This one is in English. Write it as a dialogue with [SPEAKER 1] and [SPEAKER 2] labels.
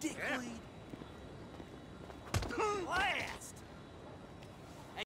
[SPEAKER 1] dickweed. Yeah.